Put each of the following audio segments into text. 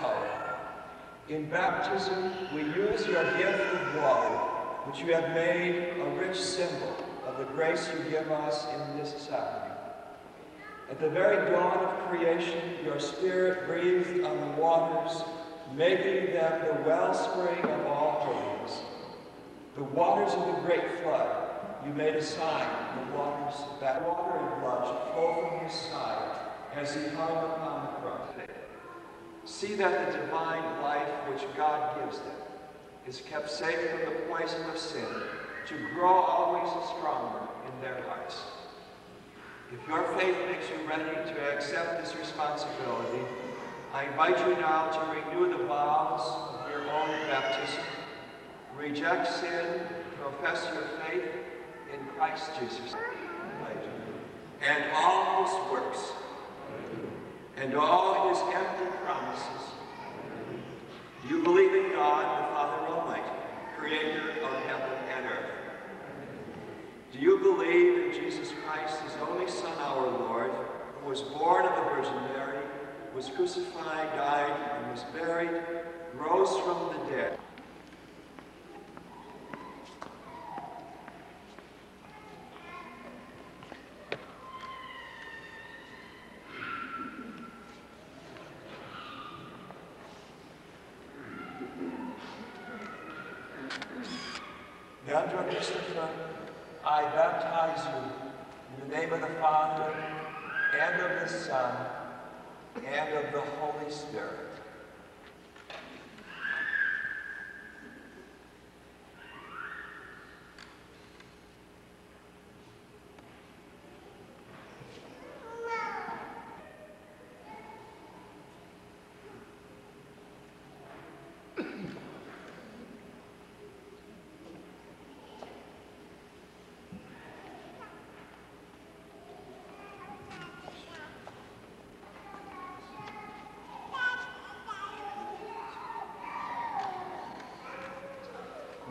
power. In baptism, we use your gift of water, which you have made a rich symbol of the grace you give us in this sacrament. At the very dawn of creation, your Spirit breathed on the waters, making them the wellspring of all holiness. The waters of the great flood, you made a sign, the waters, that water and blood should flow from his side as he hung upon the cross. See that the divine life which God gives them is kept safe from the poison of sin, to grow always stronger in their hearts. If your faith makes you ready to accept this responsibility, I invite you now to renew the vows of your own baptism. Reject sin, profess your faith in Christ Jesus, and all his works, and all his you believe in God, the Father Almighty, creator of heaven and earth? Do you believe in Jesus Christ, his only Son, our Lord, who was born of the Virgin Mary, was crucified, died, and was buried, rose from the dead? Leandro Christopher, I baptize you in the name of the Father, and of the Son, and of the Holy Spirit.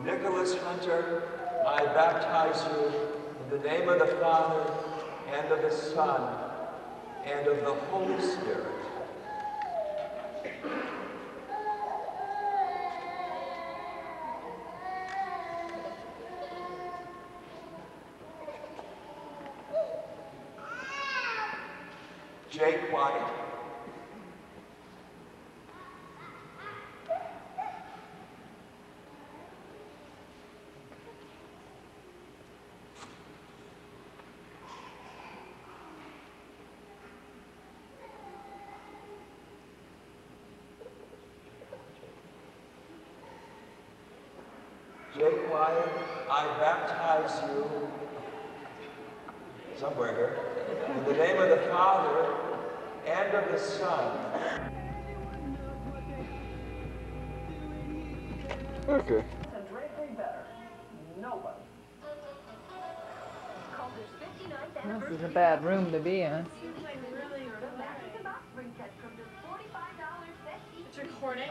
Nicholas Hunter, I baptize you in the name of the Father, and of the Son, and of the Holy Spirit. Jake White, Jake Wyatt, I baptize you somewhere here in the name of the Father and of the Son. Okay. and Drapery better. Nobody. This is a bad room to be in. It's recording.